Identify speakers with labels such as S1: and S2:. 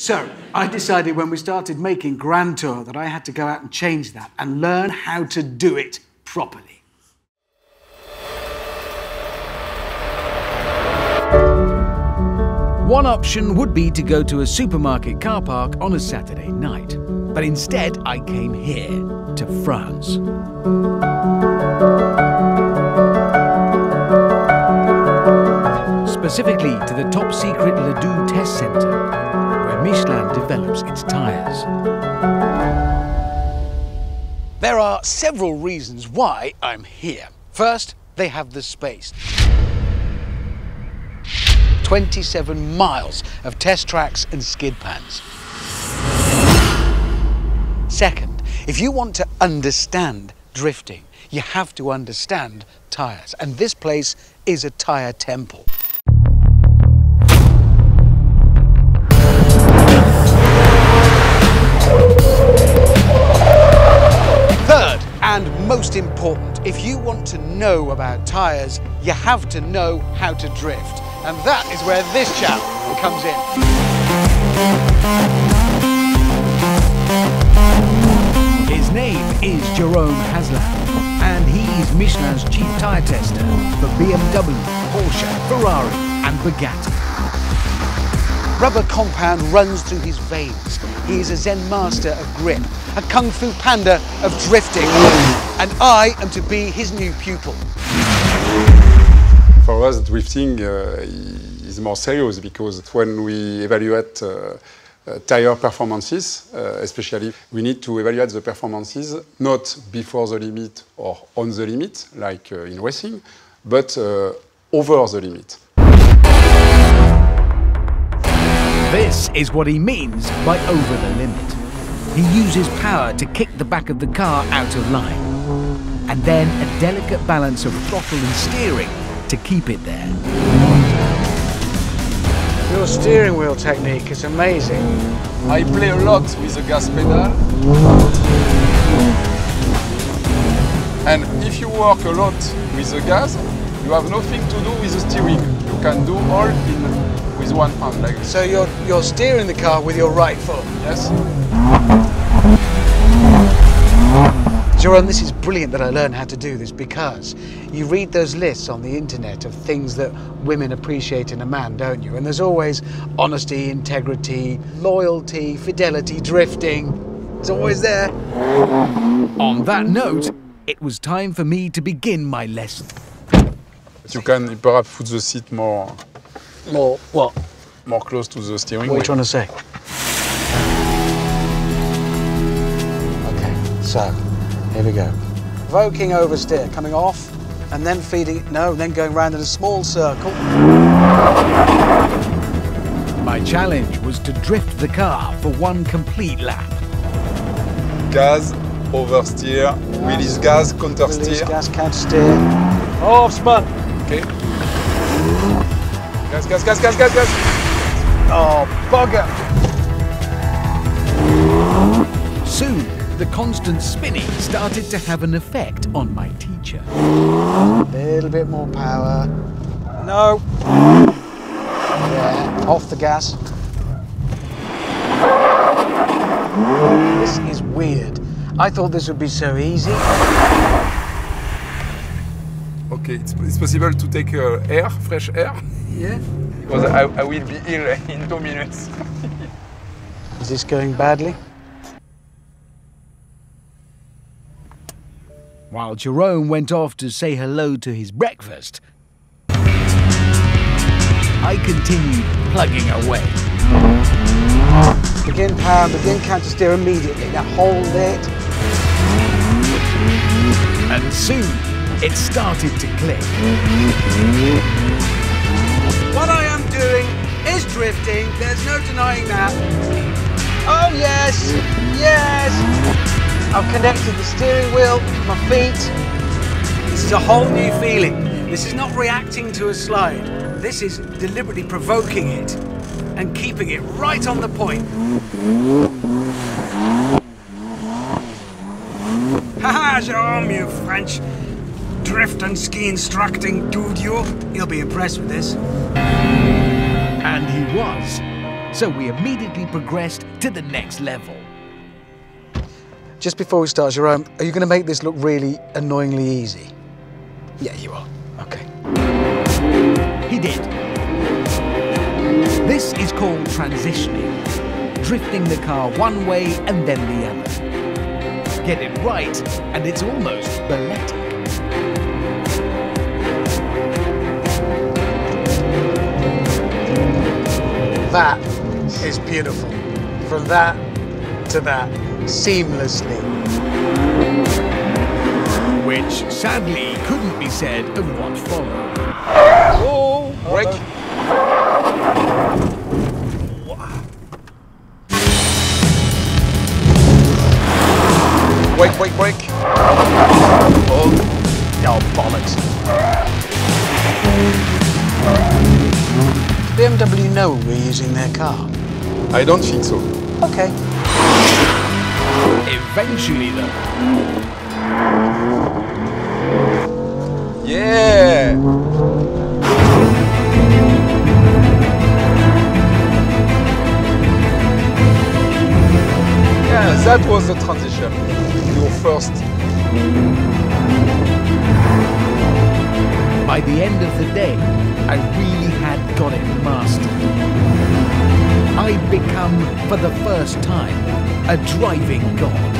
S1: So, I decided when we started making Grand Tour that I had to go out and change that and learn how to do it properly.
S2: One option would be to go to a supermarket car park on a Saturday night. But instead, I came here, to France. Specifically to the top secret Ladoux Test Centre, Michelin develops its tyres. There are several reasons why I'm here. First, they have the space. 27 miles of test tracks and skid pans. Second, if you want to understand drifting, you have to understand tyres. And this place is a tyre temple. Important, if you want to know about tyres, you have to know how to drift. And that is where this chap comes in. His name is Jerome Haslam, and he's Michelin's chief tyre tester for BMW, Porsche, Ferrari, and Bugatti. Rubber compound runs through his veins. He is a Zen master of grip, a kung fu panda of drifting, and I am to be his new pupil.
S3: For us, drifting uh, is more serious because when we evaluate uh, uh, tire performances, uh, especially, we need to evaluate the performances not before the limit or on the limit, like uh, in racing, but uh, over the limit.
S2: This is what he means by over the limit. He uses power to kick the back of the car out of line, and then a delicate balance of throttle and steering to keep it there.
S1: Your steering wheel technique is amazing.
S4: I play a lot with the gas pedal. And if you work a lot with the gas, you have nothing to do with the steering. You can do all in with one hand like this.
S1: So you're, you're steering the car with your right foot.
S4: Yes?
S1: Jerome, this is brilliant that I learned how to do this because you read those lists on the internet of things that women appreciate in a man, don't you? And there's always honesty, integrity, loyalty, fidelity, drifting. It's always there.
S2: On that note, it was time for me to begin my lesson.
S3: You can perhaps put the seat more,
S1: More what?
S3: more close to the steering
S1: What are you trying to say? Okay, so here we go. Provoking oversteer, coming off, and then feeding, no, then going round in a small circle.
S2: My challenge was to drift the car for one complete lap.
S4: Gas, oversteer, release gas, counter
S1: Release
S4: steer.
S1: gas, counter steer. Off spun.
S4: Okay. Gas, gas, gas, gas, gas, gas.
S1: Oh, bugger.
S2: Soon, the constant spinning started to have an effect on my teacher.
S1: A little bit more power. No. Yeah, off the gas. This is weird. I thought this would be so easy.
S4: Okay, it's, it's possible to take uh, air, fresh air.
S1: Yeah.
S4: Because I, I will be ill in two minutes.
S1: Is this going badly?
S2: While Jerome went off to say hello to his breakfast, I continued plugging away.
S1: Begin power, begin counter steer immediately. Now hold it.
S2: And soon, it started to click.
S1: What I am doing is drifting. There's no denying that. Oh, yes. Yes. I've connected the steering wheel, my feet. This is a whole new feeling. This is not reacting to a slide. This is deliberately provoking it and keeping it right on the point. Haha, Jerome, you French drift and ski instructing dude, you. You'll be impressed with this.
S2: And he was. so we immediately progressed to the next level.
S1: Just before we start, Jerome, are you going to make this look really annoyingly easy? Yeah, you are. Okay.
S2: He did. This is called transitioning, drifting the car one way and then the other. Get it right, and it's almost balletic.
S1: That is beautiful. From that to that, seamlessly.
S2: Which sadly couldn't be said of what followed.
S4: Oh, brake. Wait, wait, brake. Oh,
S1: Oh, bollocks. BMW know we're using their car?
S4: I don't think so.
S1: Okay.
S2: Eventually, though,
S4: Yeah. Yeah, that was the transition. Your first.
S2: by the end of the day, I really had got it mastered. I'd become, for the first time, a driving god.